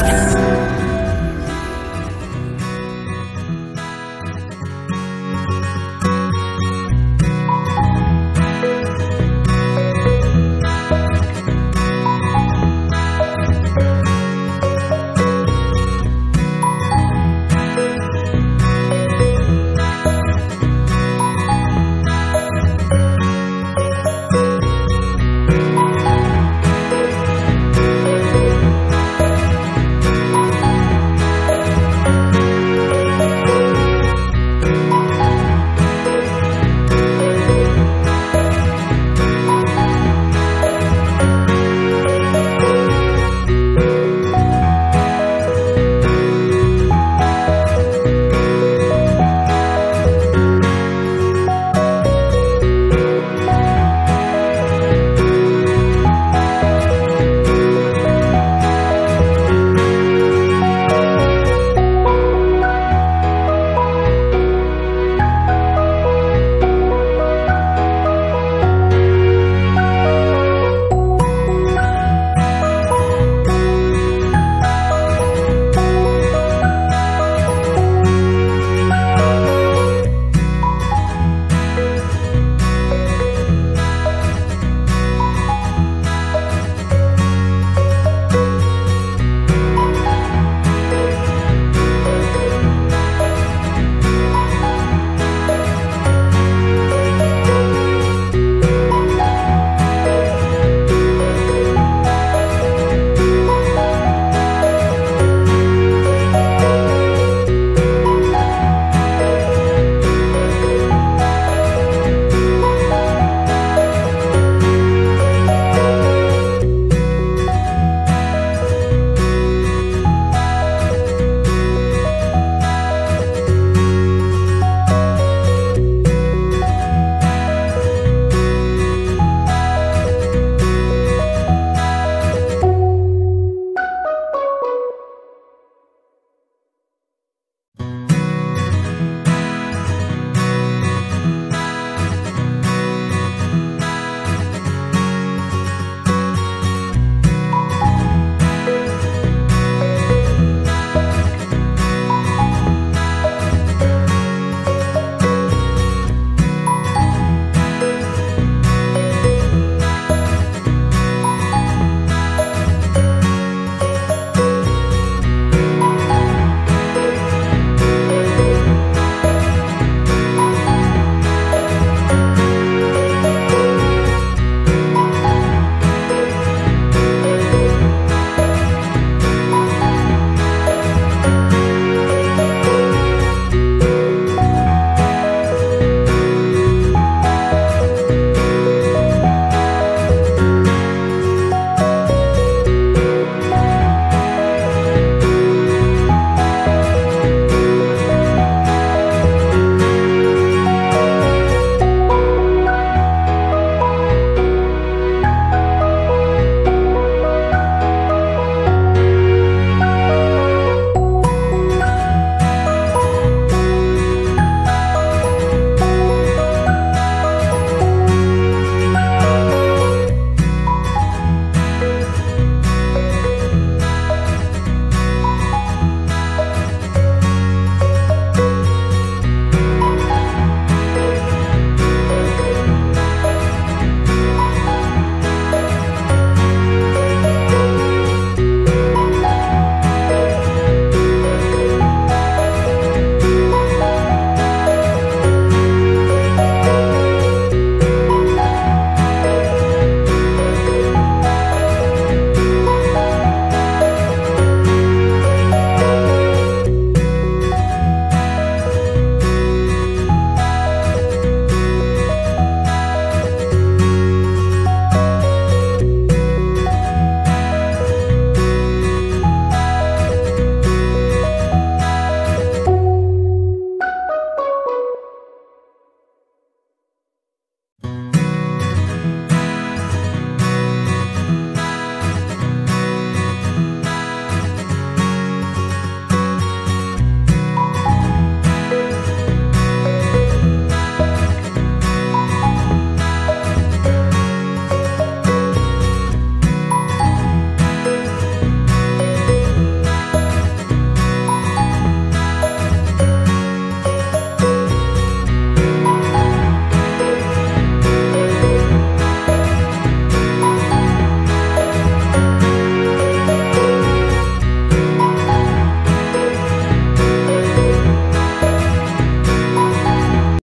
Yeah.